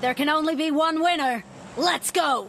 There can only be one winner. Let's go!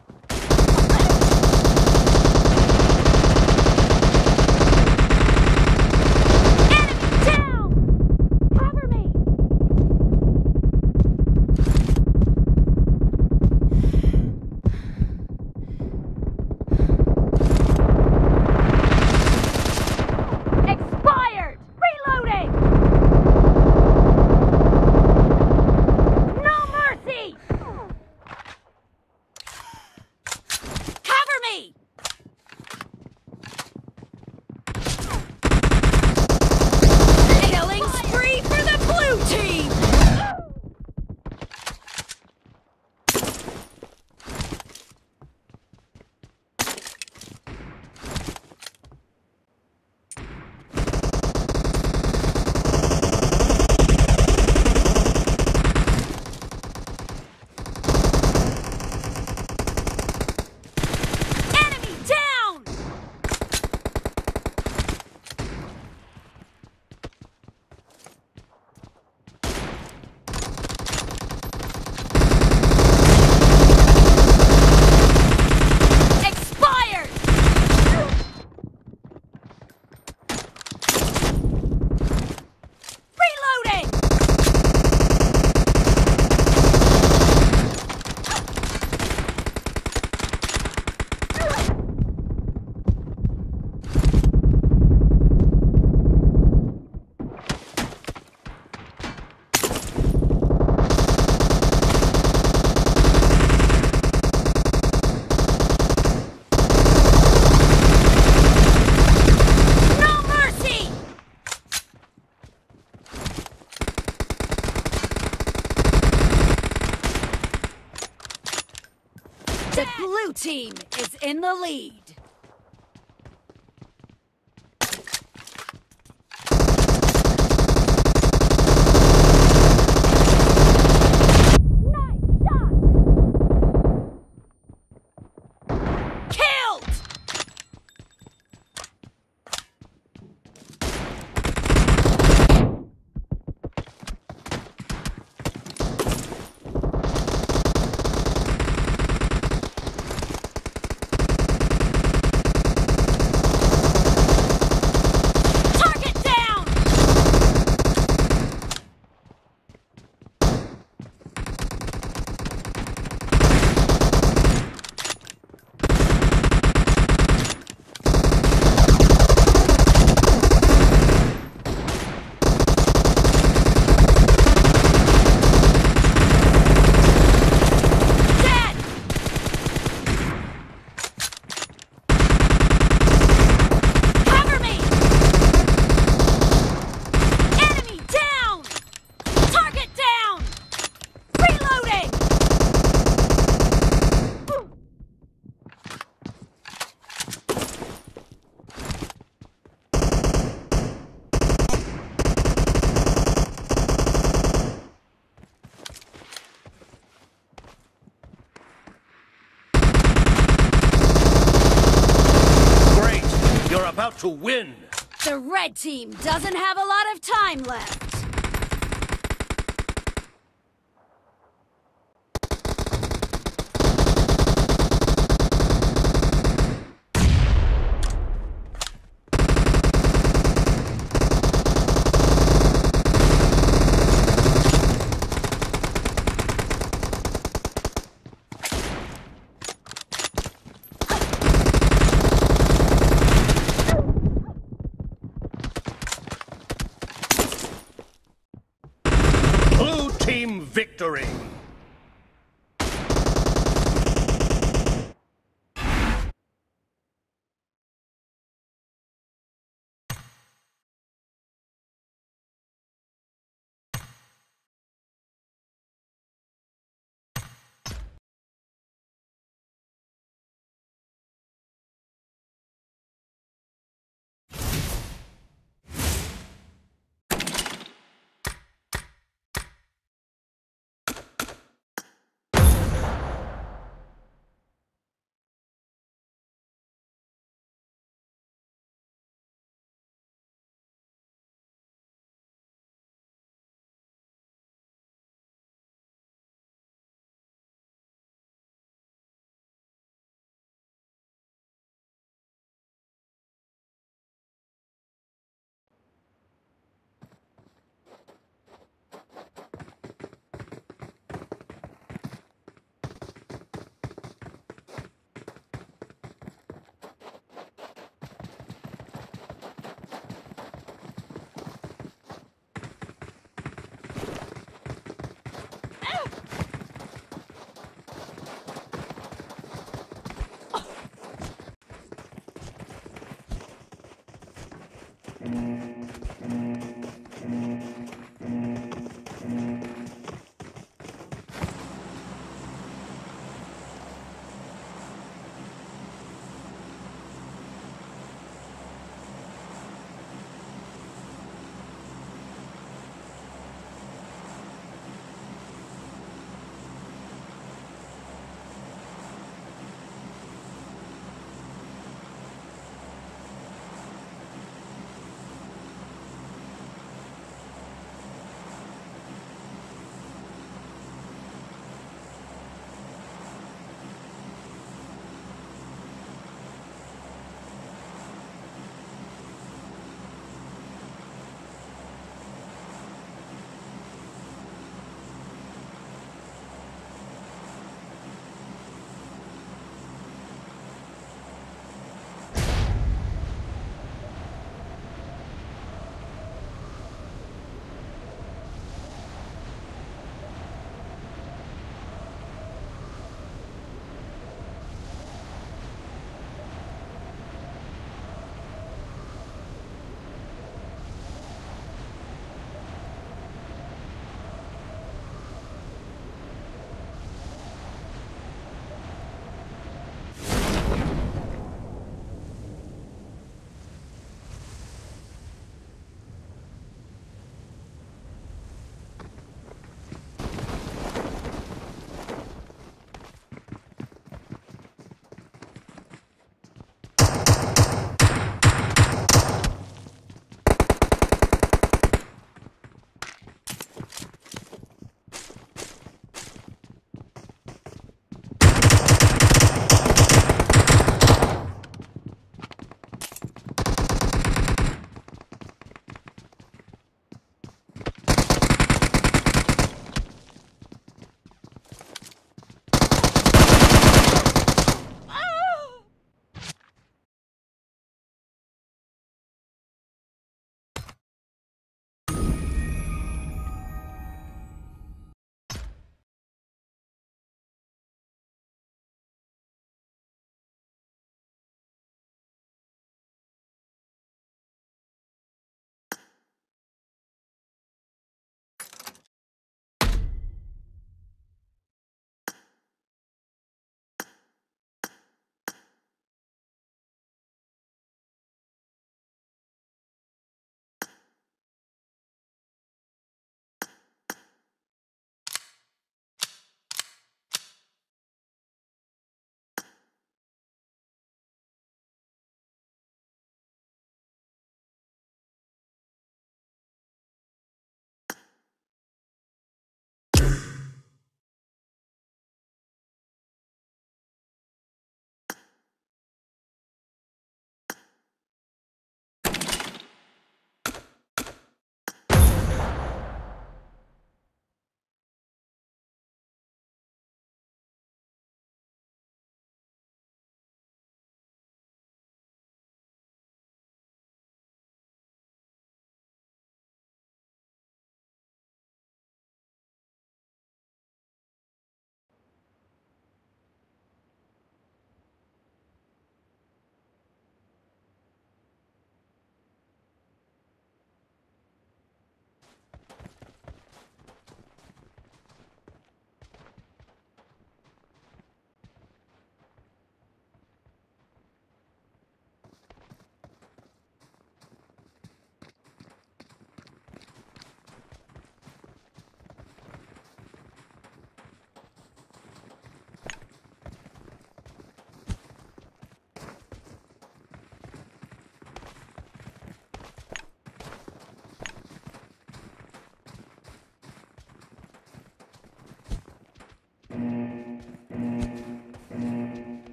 team doesn't have a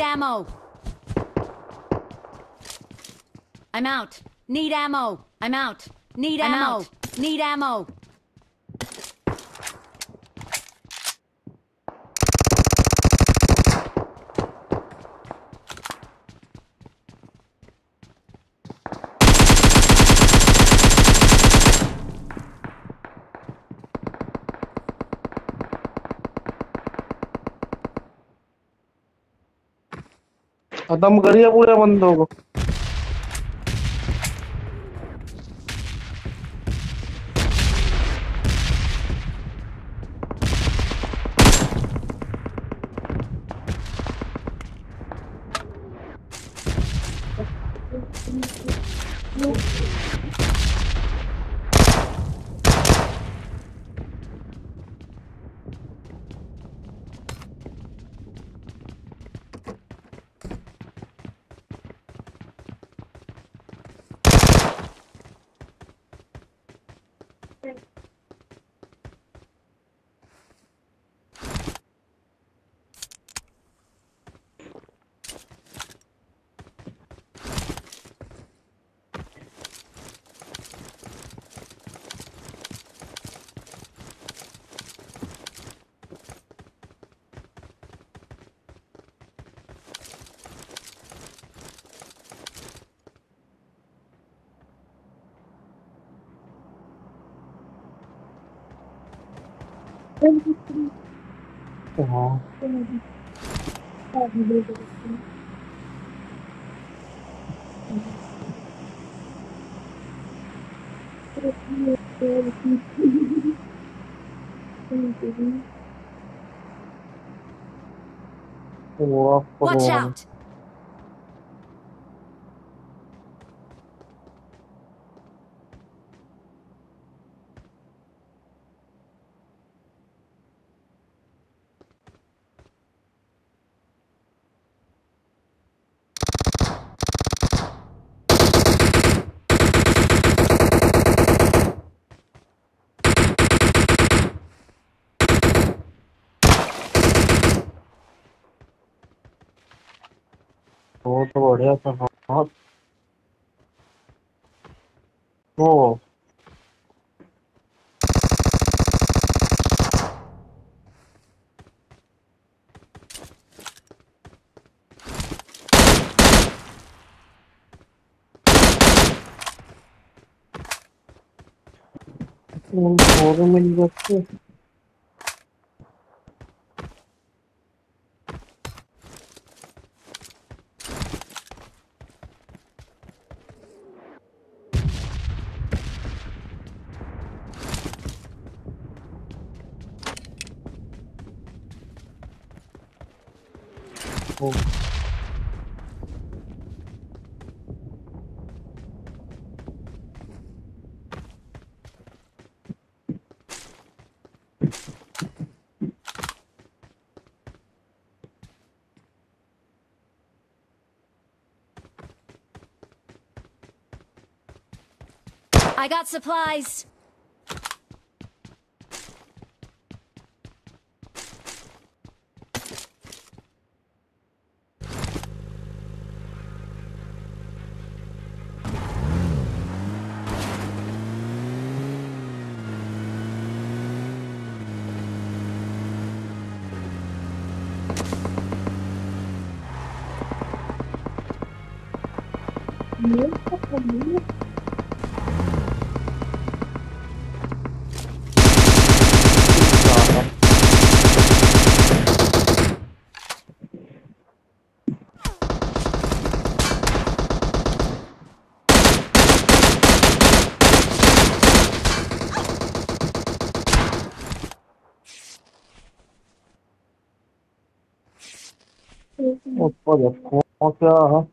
Need ammo. I'm out. Need ammo. I'm out. Need ammo. Need ammo. खत्म करिए पूरे बंदों को हाँ Watch out! बहुत तो बढ़िया था बहुत ओ फोर मिल जाते cool. I got supplies. Olha, conta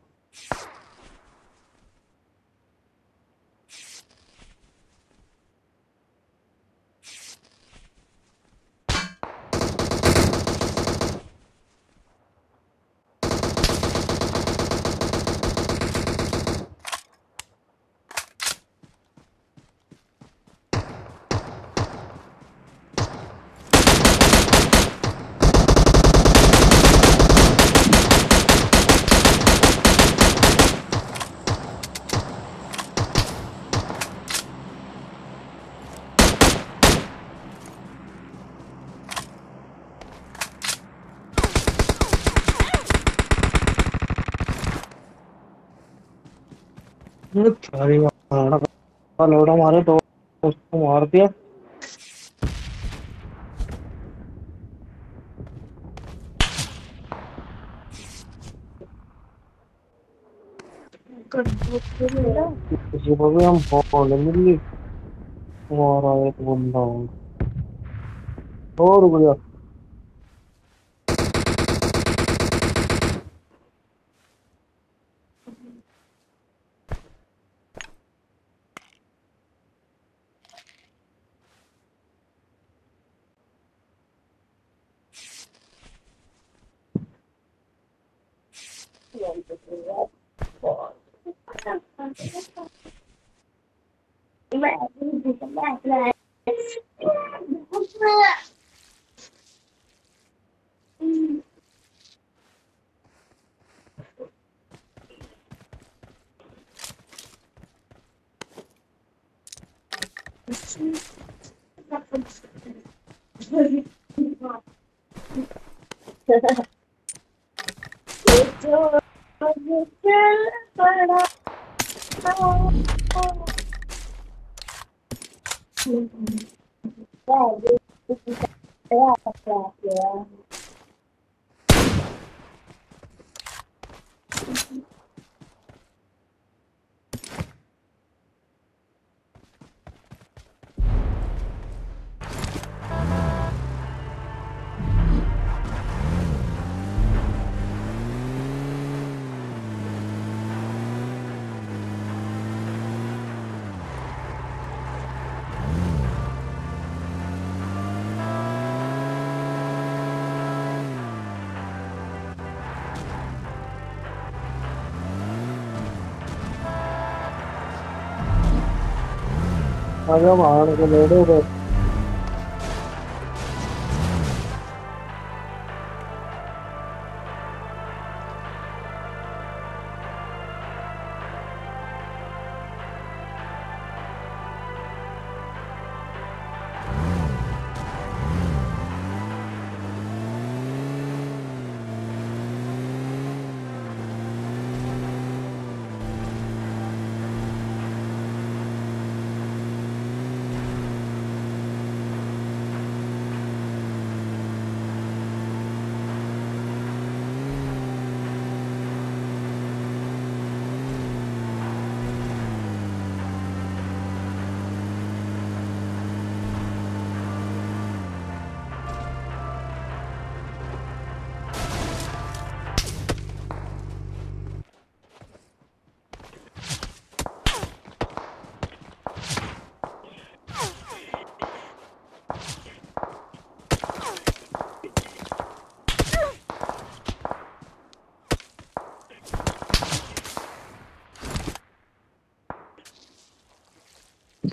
लोड़ा मारे उसको मार दिया भी हम बोलेंगे मारा बंदा और रुक Ha ha ha. ഭഗവാനുകളുടെ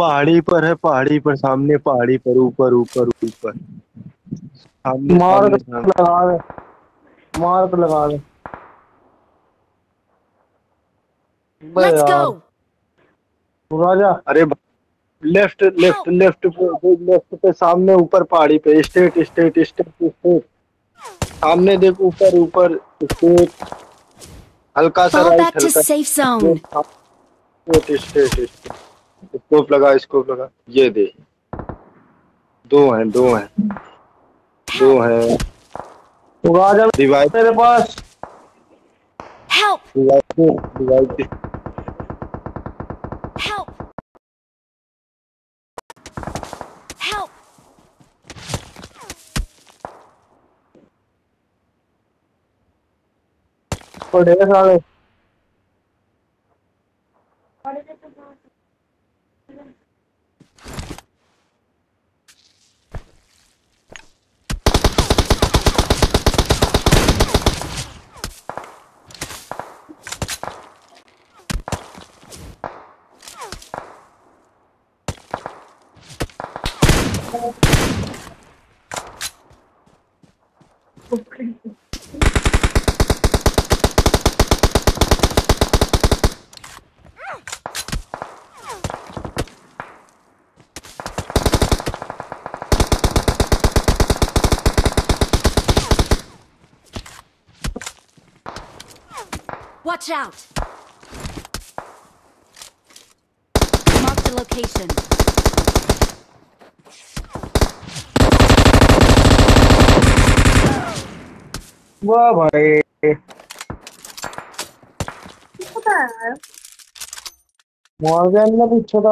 पहाड़ी पर है पहाड़ी पर सामने पहाड़ी पर ऊपर ऊपर ऊपर लगा दे लगा दे राजा अरे लेफ्ट लेफ्ट लेफ्ट लेफ्ट पे सामने ऊपर पहाड़ी पे स्टेट स्टेट स्टेट स्टेट सामने देख ऊपर ऊपर स्टेट हल्का सा राइट हल्का स्टेट स्टेट स्टेट स्कोप लगा स्कोप लगा ये दे दो हैं दो हैं दो हैं तो राजा डिवाइस मेरे पास help device device help help और Watch out! Mark the location. वाह भाई पता है मॉर्गन ने पूछा था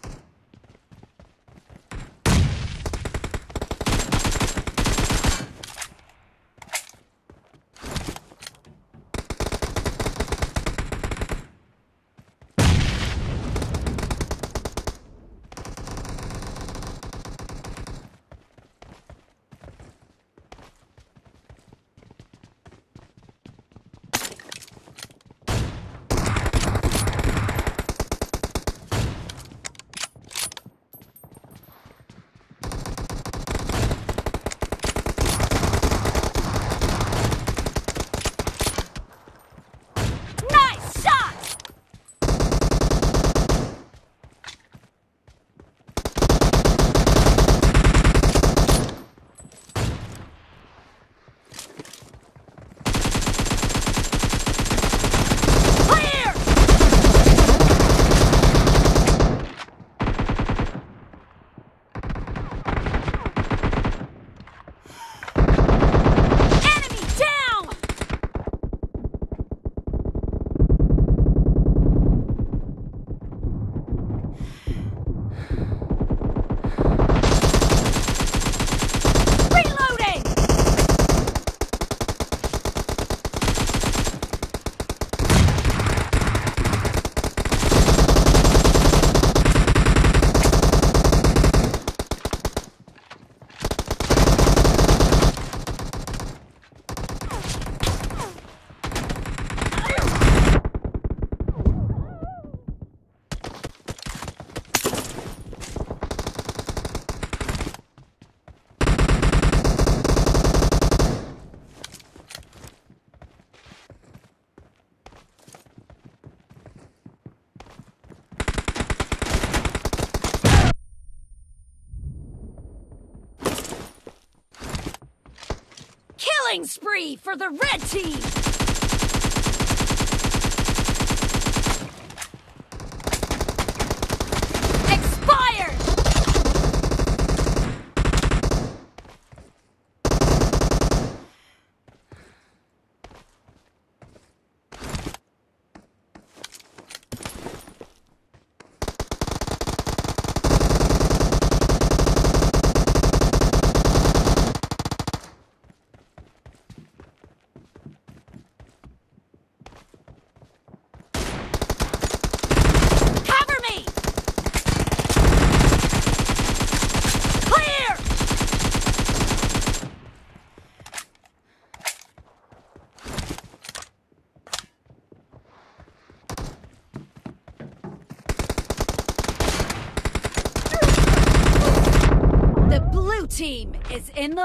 for the red team!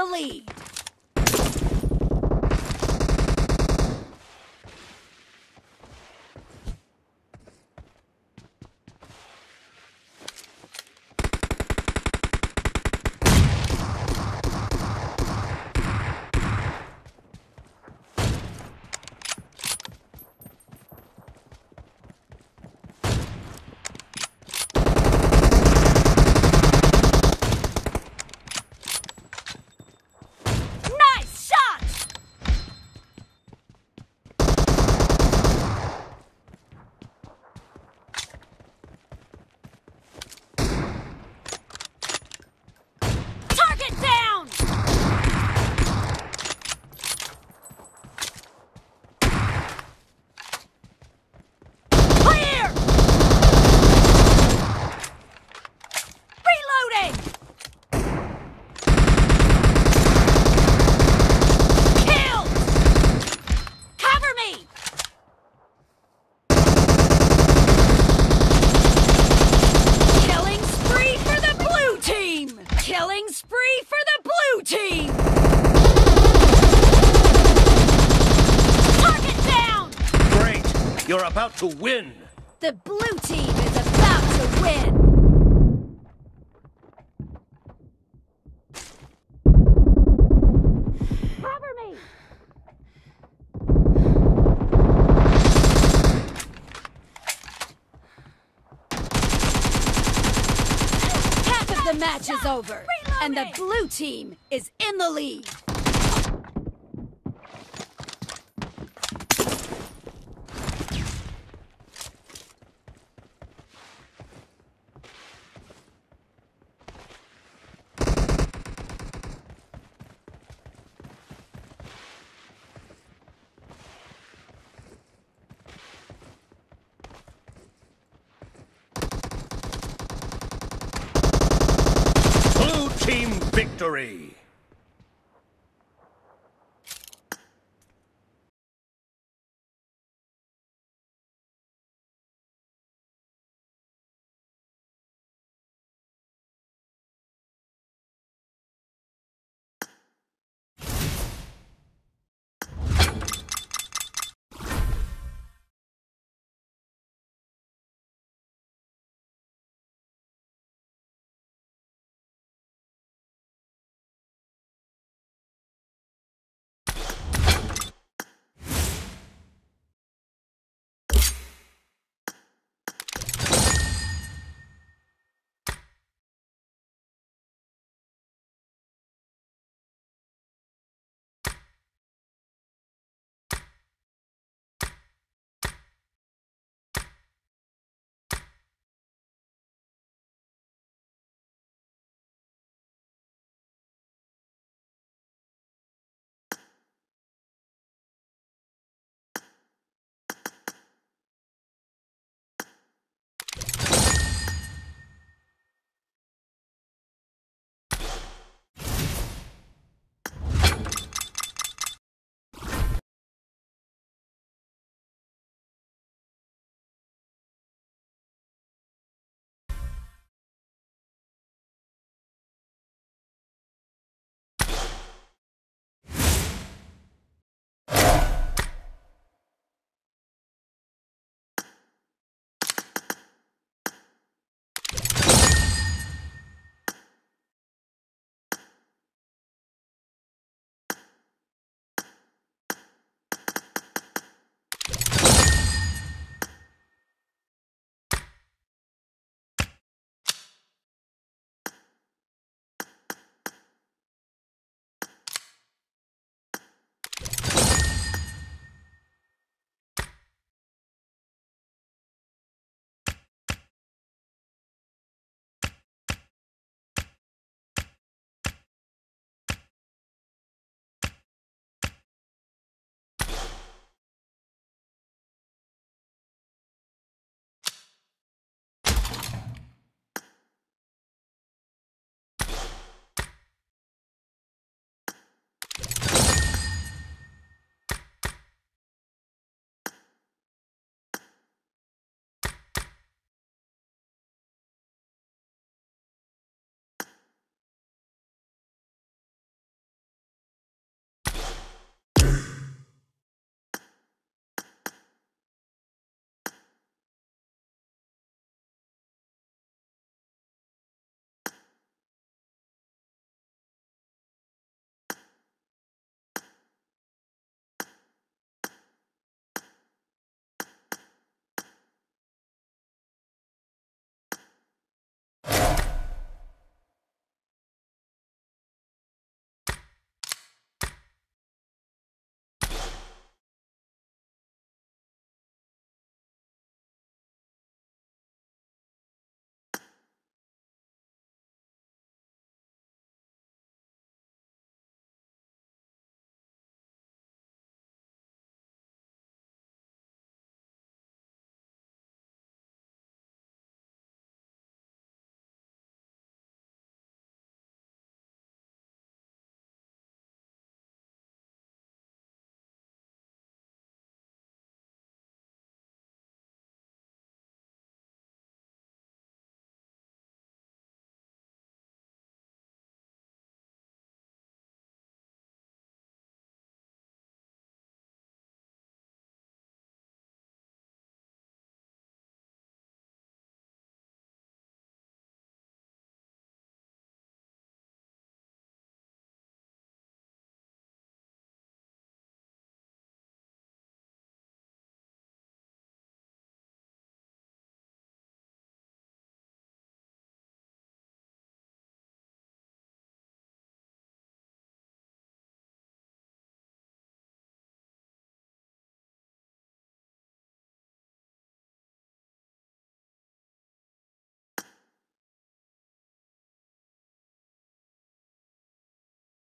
Ellie. about to win. The blue team is about to win. Cover me. Half of the match is over, Reloading. and the blue team is in the lead.